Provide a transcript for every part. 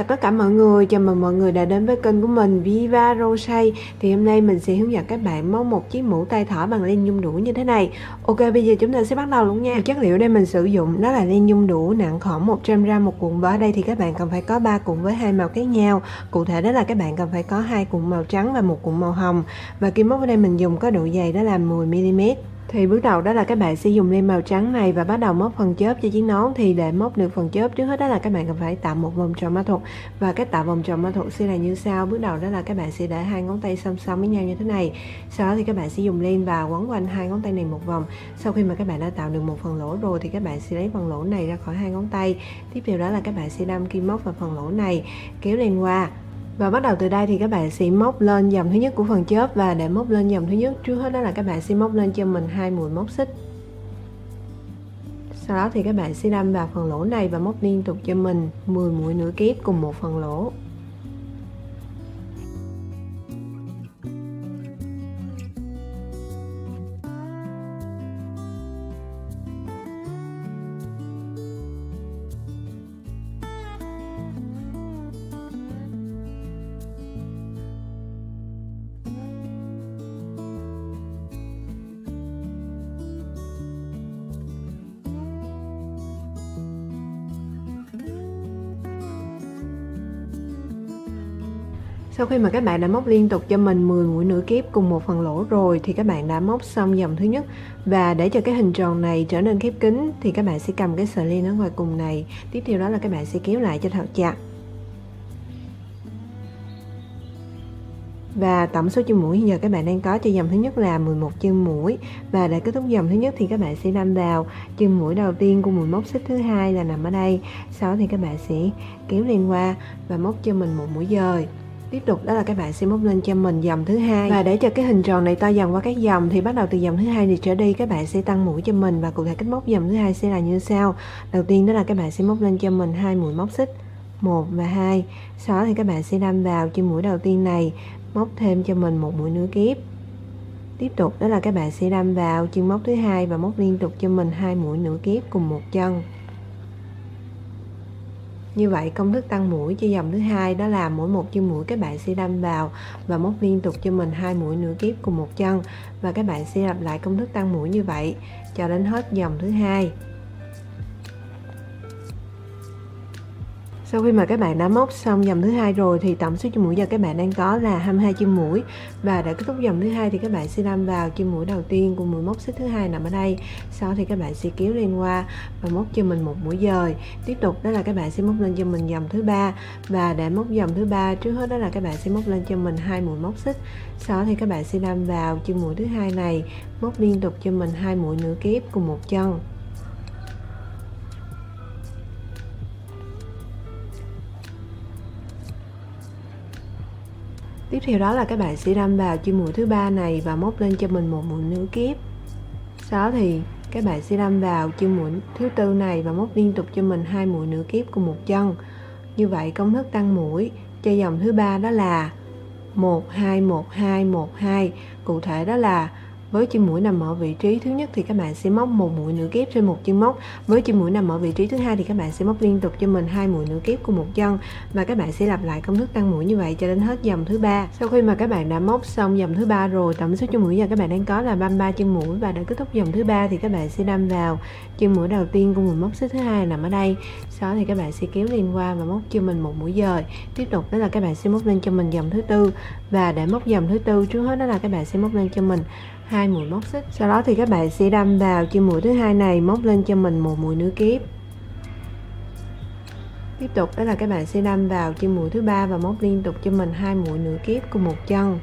chào tất cả mọi người, chào mừng mọi người đã đến với kênh của mình Viva Rosay Thì hôm nay mình sẽ hướng dẫn các bạn móc một chiếc mũ tay thỏ bằng len nhung đũa như thế này. Ok bây giờ chúng ta sẽ bắt đầu luôn nha. Chất liệu đây mình sử dụng đó là len nhung đũa nặng khoảng 100g một cuộn và ở đây thì các bạn cần phải có 3 cuộn với hai màu khác nhau. Cụ thể đó là các bạn cần phải có hai cuộn màu trắng và một cuộn màu hồng. Và kim móc ở đây mình dùng có độ dày đó là 10mm thì bước đầu đó là các bạn sẽ dùng len màu trắng này và bắt đầu móc phần chớp cho chiếc nón. Thì để móc được phần chớp, trước hết đó là các bạn cần phải tạo một vòng tròn ma thuật. Và cách tạo vòng tròn ma thuật sẽ là như sau. Bước đầu đó là các bạn sẽ để hai ngón tay song song với nhau như thế này. Sau đó thì các bạn sẽ dùng len và quấn quanh hai ngón tay này một vòng. Sau khi mà các bạn đã tạo được một phần lỗ rồi thì các bạn sẽ lấy phần lỗ này ra khỏi hai ngón tay. Tiếp theo đó là các bạn sẽ đâm kim móc vào phần lỗ này, kéo len qua và bắt đầu từ đây thì các bạn sẽ móc lên dòng thứ nhất của phần chớp. Và để móc lên dòng thứ nhất trước hết đó là các bạn sẽ móc lên cho mình hai mũi móc xích. Sau đó thì các bạn sẽ đâm vào phần lỗ này và móc liên tục cho mình 10 mũi nửa kép cùng một phần lỗ. Sau khi mà các bạn đã móc liên tục cho mình 10 mũi nửa kép cùng một phần lỗ rồi thì các bạn đã móc xong dòng thứ nhất. Và để cho cái hình tròn này trở nên khép kín thì các bạn sẽ cầm cái sợi len ở ngoài cùng này. Tiếp theo đó là các bạn sẽ kéo lại cho thật chặt. Và tổng số chân mũi hiện giờ các bạn đang có cho dòng thứ nhất là 11 chân mũi. Và để kết thúc dòng thứ nhất thì các bạn sẽ đâm vào chân mũi đầu tiên của mũi móc xích thứ hai là nằm ở đây. Sau đó thì các bạn sẽ kéo lên qua và móc cho mình một mũi dời tiếp tục, đó là các bạn sẽ móc lên cho mình dòng thứ hai. Và để cho cái hình tròn này to dần qua các dòng, thì bắt đầu từ dòng thứ hai thì trở đi, các bạn sẽ tăng mũi cho mình và cụ thể cách móc dòng thứ hai sẽ là như sau. Đầu tiên, đó là các bạn sẽ móc lên cho mình hai mũi móc xích, một và hai. Sau đó thì các bạn sẽ đâm vào chân mũi đầu tiên này, móc thêm cho mình một mũi nửa kép. Tiếp tục, đó là các bạn sẽ đâm vào chân móc thứ hai và móc liên tục cho mình hai mũi nửa kép cùng một chân như vậy, công thức tăng mũi cho dòng thứ hai đó là mỗi một chân mũi các bạn sẽ đâm vào và móc liên tục cho mình hai mũi nửa kép cùng một chân. Và các bạn sẽ lặp lại công thức tăng mũi như vậy cho đến hết dòng thứ hai. Sau khi mà các bạn đã móc xong dòng thứ hai rồi thì tổng số chân mũi giờ các bạn đang có là 22 chân mũi và để kết thúc dòng thứ hai thì các bạn sẽ đâm vào chân mũi đầu tiên của mũi móc xích thứ hai nằm ở đây. Sau thì các bạn sẽ kéo lên qua và móc cho mình một mũi dời. Tiếp tục đó là các bạn sẽ móc lên cho mình dòng thứ ba và để móc dòng thứ ba trước hết đó là các bạn sẽ móc lên cho mình hai mũi móc xích. Sau thì các bạn sẽ đâm vào chân mũi thứ hai này, móc liên tục cho mình hai mũi nửa kép cùng một chân. Tiếp theo đó là các bạn sẽ đâm vào chân mũi thứ ba này và móc lên cho mình một mũi nửa kép sau đó thì các bạn sẽ đâm vào chân mũi thứ tư này và móc liên tục cho mình hai mũi nửa kép cùng một chân. Như vậy công thức tăng mũi cho dòng thứ ba đó là 1 2 1 2 1 2 cụ thể đó là với chân mũi nằm ở vị trí thứ nhất thì các bạn sẽ móc một mũi nửa kép trên một chân móc. Với chân mũi nằm ở vị trí thứ hai thì các bạn sẽ móc liên tục cho mình hai mũi nửa kép cùng một chân. Và các bạn sẽ lặp lại công thức tăng mũi như vậy cho đến hết dòng thứ ba. Sau khi mà các bạn đã móc xong dòng thứ ba rồi, tổng số chân mũi giờ các bạn đang có là 33 chân mũi. Và đã kết thúc dòng thứ ba thì các bạn sẽ đâm vào chân mũi đầu tiên của mũi móc xích thứ hai nằm ở đây. Sau đó thì các bạn sẽ kéo lên qua và móc cho mình một mũi dời. Tiếp tục đó là các bạn sẽ móc lên cho mình dòng thứ tư. Và để móc dòng thứ tư trước hết đó là các bạn sẽ móc lên cho mình hai mũi móc xích. Sau đó thì các bạn sẽ đâm vào chân mũi thứ hai này, móc lên cho mình một mũi nửa kép. Tiếp tục, đó là các bạn sẽ đâm vào chân mũi thứ ba và móc liên tục cho mình hai mũi nửa kép cùng một chân.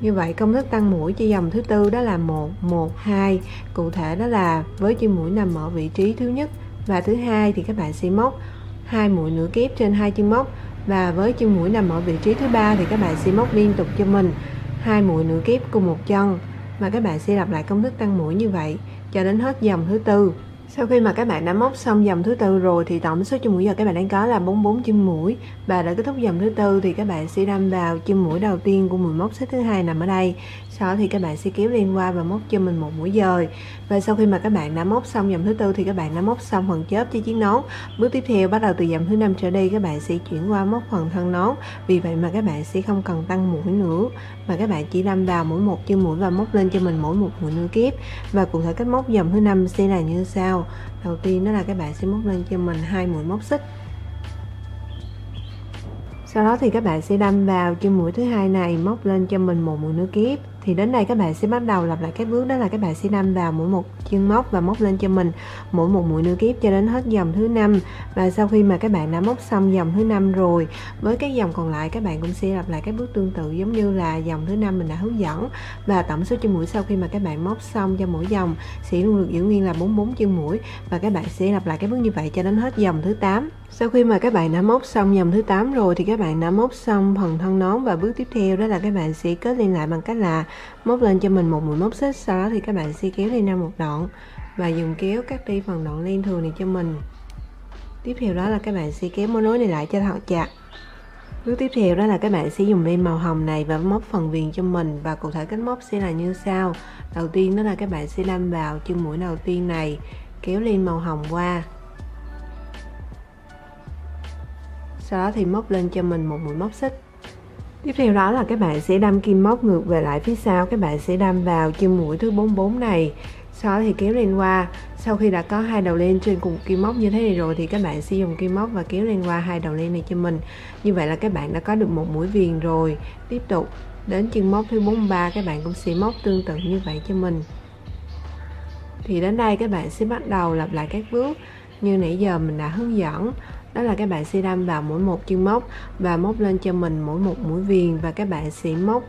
Như vậy, công thức tăng mũi cho dòng thứ tư đó là 1 1 2. Cụ thể đó là với chân mũi nằm ở vị trí thứ nhất và thứ hai thì các bạn sẽ móc hai mũi nửa kép trên hai chân móc và với chân mũi nằm ở vị trí thứ ba thì các bạn sẽ móc liên tục cho mình hai mũi nửa kép cùng một chân. Và các bạn sẽ lặp lại công thức tăng mũi như vậy cho đến hết dòng thứ tư. Sau khi mà các bạn đã móc xong dòng thứ tư rồi thì tổng số chân mũi giờ các bạn đang có là 44 chân mũi. Và đã kết thúc dòng thứ tư thì các bạn sẽ đâm vào chân mũi đầu tiên của mũi móc xích thứ hai nằm ở đây. Sau đó thì các bạn sẽ kéo lên qua và móc cho mình một mũi dời. Và sau khi mà các bạn đã móc xong dòng thứ tư thì các bạn đã móc xong phần chớp cho chiếc nón. Bước tiếp theo bắt đầu từ dòng thứ năm trở đi, các bạn sẽ chuyển qua móc phần thân nón. Vì vậy mà các bạn sẽ không cần tăng mũi nữa, mà các bạn chỉ đâm vào mỗi một chân mũi và móc lên cho mình mỗi một mũi nửa kép. Và cụ thể cách móc dòng thứ năm sẽ là như sau đầu tiên đó là các bạn sẽ móc lên cho mình hai mũi móc xích sau đó thì các bạn sẽ đâm vào chân mũi thứ hai này, móc lên cho mình một mũi nửa kiếp thì đến đây các bạn sẽ bắt đầu lặp lại các bước. Đó là các bạn sẽ đâm vào mỗi một chân móc và móc lên cho mình mỗi một mũi nửa kiếp cho đến hết dòng thứ năm. Và sau khi mà các bạn đã móc xong dòng thứ năm rồi, với các dòng còn lại các bạn cũng sẽ lặp lại các bước tương tự, giống như là dòng thứ năm mình đã hướng dẫn. Và tổng số chân mũi sau khi mà các bạn móc xong cho mỗi dòng sẽ luôn được giữ nguyên là 44 chân mũi. Và các bạn sẽ lặp lại các bước như vậy cho đến hết dòng thứ 8 sau khi mà các bạn đã móc xong dòng thứ 8 rồi thì các bạn đã móc xong phần thân nón và bước tiếp theo. Đó là các bạn sẽ kết liên lại bằng cách là móc lên cho mình một mũi móc xích. Sau đó thì các bạn sẽ kéo lên ra một đoạn và dùng kéo cắt đi phần đoạn len thường này cho mình. Tiếp theo đó là các bạn sẽ kéo mối nối này lại cho thật chặt. Bước tiếp theo đó là các bạn sẽ dùng len màu hồng này và móc phần viền cho mình. Và cụ thể cách móc sẽ là như sau. Đầu tiên đó là các bạn sẽ đâm vào chân mũi đầu tiên này, kéo len màu hồng qua. Sau đó thì móc lên cho mình một mũi móc xích. Tiếp theo đó là các bạn sẽ đâm kim móc ngược về lại phía sau. Các bạn sẽ đâm vào chân mũi thứ 44 này. Sau đó thì kéo lên qua. Sau khi đã có hai đầu len trên cùng kim móc như thế này rồi thì các bạn sẽ dùng kim móc và kéo lên qua hai đầu len này cho mình. Như vậy là các bạn đã có được một mũi viền rồi. Tiếp tục, đến chân móc thứ 43 các bạn cũng sẽ móc tương tự như vậy cho mình. Thì đến đây các bạn sẽ bắt đầu lặp lại các bước. Như nãy giờ mình đã hướng dẫn đó là các bạn sẽ đâm vào mỗi một chân móc và móc lên cho mình mỗi một mũi viền và các bạn sẽ móc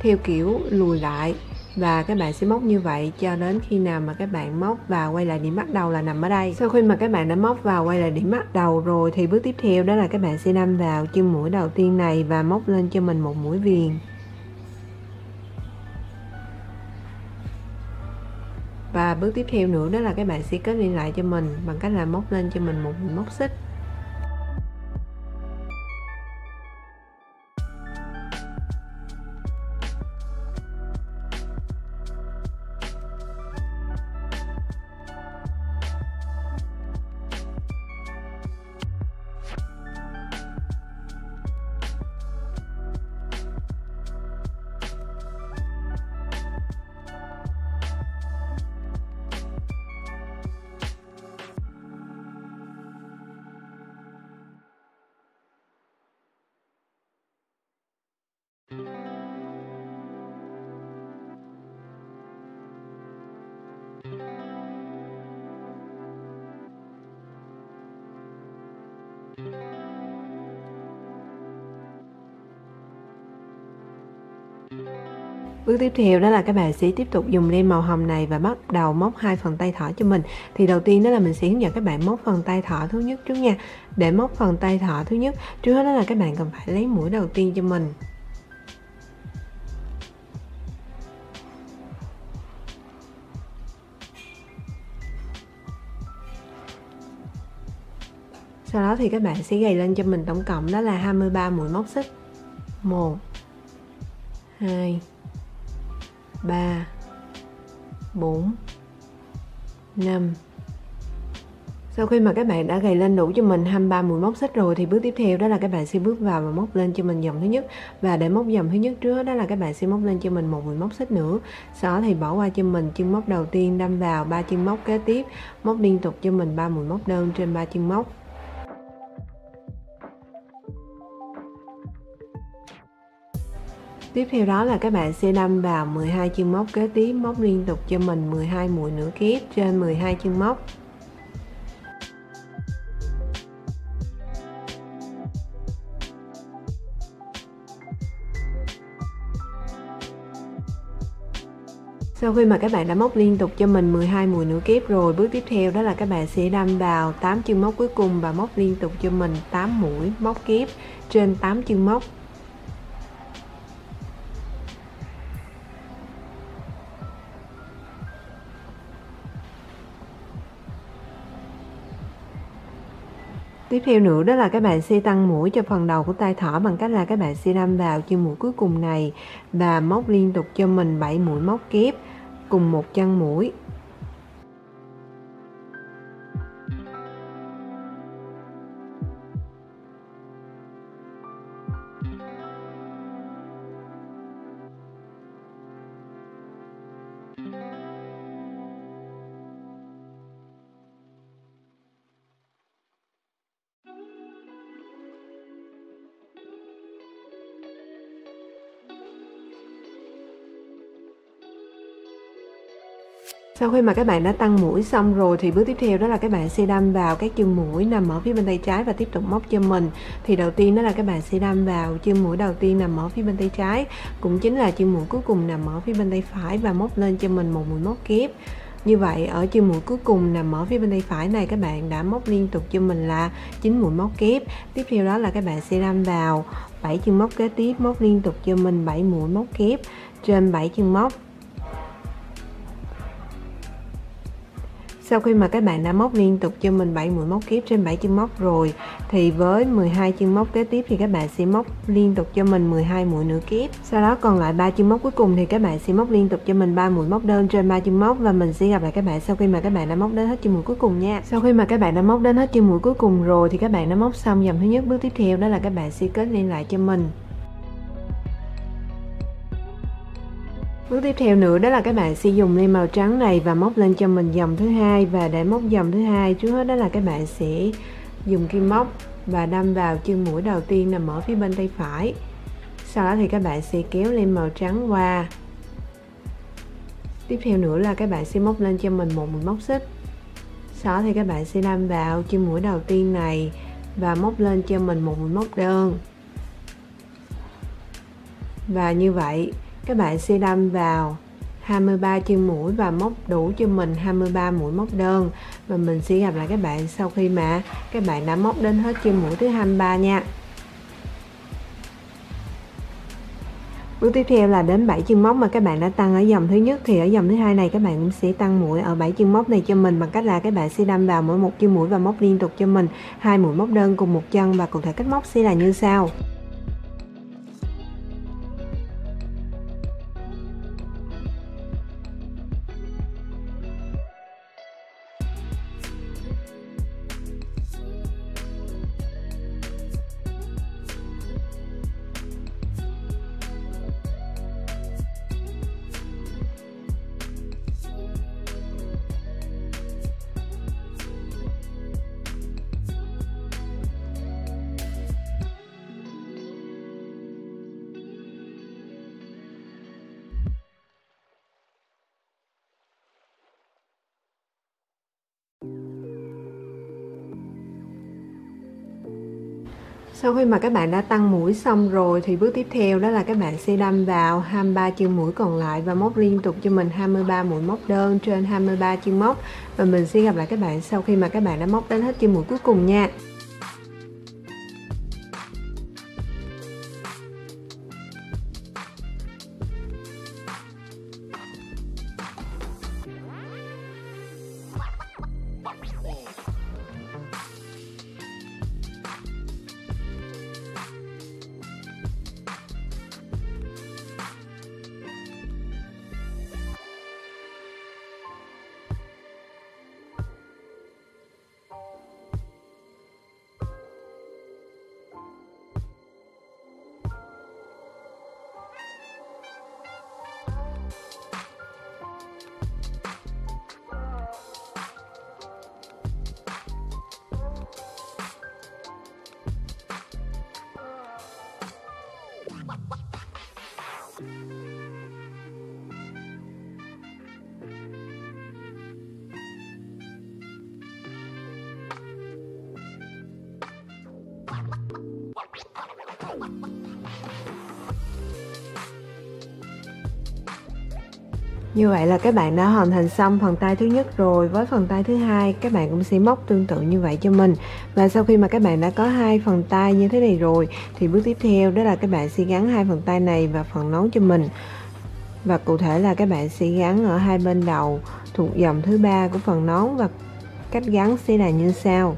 theo kiểu lùi lại. Và các bạn sẽ móc như vậy cho đến khi nào mà các bạn móc và quay lại điểm bắt đầu là nằm ở đây. Sau khi mà các bạn đã móc vào quay lại điểm bắt đầu rồi thì bước tiếp theo đó là các bạn sẽ đâm vào chân mũi đầu tiên này và móc lên cho mình một mũi viền. Và bước tiếp theo nữa đó là các bạn sẽ kết liên lại cho mình bằng cách là móc lên cho mình một móc xích. Bước tiếp theo đó là các bạn sẽ tiếp tục dùng len màu hồng này và bắt đầu móc hai phần tay thỏ cho mình. Thì đầu tiên đó là mình sẽ hướng dẫn các bạn móc phần tay thỏ thứ nhất trước nha. Để móc phần tay thỏ thứ nhất, trước hết đó là các bạn cần phải lấy mũi đầu tiên cho mình. Sau đó thì các bạn sẽ gầy lên cho mình tổng cộng đó là 23 mũi móc xích. 1 2 3 4 5 sau khi mà các bạn đã gầy lên đủ cho mình 23 mũi móc xích rồi thì bước tiếp theo đó là các bạn sẽ bước vào và móc lên cho mình dòng thứ nhất. Và để móc dòng thứ nhất trước đó là các bạn sẽ móc lên cho mình một mũi móc xích nữa. Sau đó thì bỏ qua cho mình chân móc đầu tiên, đâm vào ba chân móc kế tiếp, móc liên tục cho mình ba mũi móc đơn trên ba chân móc. Tiếp theo đó là các bạn sẽ đâm vào 12 chân móc kế tiếp móc liên tục cho mình 12 mũi nửa kép trên 12 chân móc Sau khi mà các bạn đã móc liên tục cho mình 12 mũi nửa kép rồi, bước tiếp theo đó là các bạn sẽ đâm vào 8 chân móc cuối cùng và móc liên tục cho mình 8 mũi móc kép trên 8 chân móc. Tiếp theo nữa đó là các bạn sẽ tăng mũi cho phần đầu của tay thỏ bằng cách là các bạn sẽ đâm vào chân mũi cuối cùng này và móc liên tục cho mình 7 mũi móc kép cùng một chân mũi. Sau khi mà các bạn đã tăng mũi xong rồi thì bước tiếp theo đó là các bạn sẽ đâm vào các chân mũi nằm ở phía bên tay trái và tiếp tục móc cho mình. Thì đầu tiên đó là các bạn sẽ đâm vào chân mũi đầu tiên nằm ở phía bên tay trái, cũng chính là chân mũi cuối cùng nằm ở phía bên tay phải và móc lên cho mình một mũi móc kép. Như vậy ở chân mũi cuối cùng nằm ở phía bên tay phải này các bạn đã móc liên tục cho mình là 9 mũi móc kép. Tiếp theo đó là các bạn sẽ đâm vào 7 chân móc kế tiếp móc liên tục cho mình 7 mũi móc kép trên 7 chân móc Sau khi mà các bạn đã móc liên tục cho mình 7 mũi móc kép trên 7 chân móc rồi, thì với 12 chân móc kế tiếp thì các bạn sẽ móc liên tục cho mình 12 mũi nửa kép. Sau đó còn lại 3 chân móc cuối cùng thì các bạn sẽ móc liên tục cho mình 3 mũi móc đơn trên 3 chân móc và mình sẽ gặp lại các bạn sau khi mà các bạn đã móc đến hết chân mũi cuối cùng nha. Sau khi mà các bạn đã móc đến hết chân mũi cuối cùng rồi thì các bạn đã móc xong dòng thứ nhất bước tiếp theo, đó là các bạn sẽ kết liên lại cho mình Bước tiếp theo nữa đó là các bạn sẽ dùng len màu trắng này và móc lên cho mình dòng thứ hai và để móc dòng thứ hai, trước hết đó là các bạn sẽ dùng kim móc và đâm vào chân mũi đầu tiên nằm ở phía bên tay phải. Sau đó thì các bạn sẽ kéo len màu trắng qua. Tiếp theo nữa là các bạn sẽ móc lên cho mình một mũi móc xích. Sau đó thì các bạn sẽ đâm vào chân mũi đầu tiên này và móc lên cho mình một mũi móc đơn. Và như vậy các bạn sẽ đâm vào 23 chân mũi và móc đủ cho mình 23 mũi móc đơn. Và mình sẽ gặp lại các bạn sau khi mà các bạn đã móc đến hết chân mũi thứ 23 nha. Bước tiếp theo là đến 7 chân móc mà các bạn đã tăng ở dòng thứ nhất. Thì ở dòng thứ hai này các bạn cũng sẽ tăng mũi ở 7 chân móc này cho mình. Bằng cách là các bạn sẽ đâm vào mỗi một chân mũi và móc liên tục cho mình. Hai mũi móc đơn cùng một chân và cụ thể cách móc sẽ là như sau. Sau khi mà các bạn đã tăng mũi xong rồi thì bước tiếp theo đó là các bạn sẽ đâm vào 23 chân mũi còn lại và móc liên tục cho mình 23 mũi móc đơn trên 23 chân móc và mình sẽ gặp lại các bạn sau khi mà các bạn đã móc đến hết chân mũi cuối cùng nha. Như vậy là các bạn đã hoàn thành xong phần tay thứ nhất rồi. Với phần tay thứ hai, các bạn cũng sẽ móc tương tự như vậy cho mình. Và sau khi mà các bạn đã có hai phần tay như thế này rồi, Thì bước tiếp theo đó là các bạn sẽ gắn hai phần tay này vào phần nón cho mình. Và cụ thể là các bạn sẽ gắn ở hai bên đầu thuộc dòng thứ ba của phần nón Và cách gắn sẽ là như sau.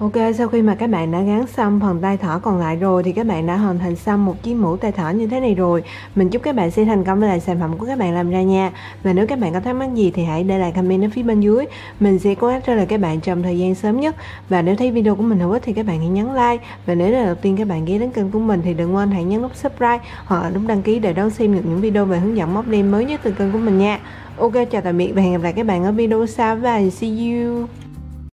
Ok, sau khi mà các bạn đã gắn xong phần tay thỏ còn lại rồi thì các bạn đã hoàn thành xong một chiếc mũ tay thỏ như thế này rồi. Mình chúc các bạn sẽ thành công với lại sản phẩm của các bạn làm ra nha. Và nếu các bạn có thắc mắc gì thì hãy để lại comment ở phía bên dưới. Mình sẽ cố gắng trả lời các bạn trong thời gian sớm nhất. Và nếu thấy video của mình hữu ích thì các bạn hãy nhấn like. Và nếu là đầu tiên các bạn ghé đến kênh của mình thì đừng quên hãy nhấn nút subscribe hoặc là nút đăng ký để đón xem được những video về hướng dẫn móc len mới nhất từ kênh của mình nha. Ok, chào tạm biệt và hẹn gặp lại các bạn ở video sau. và see you.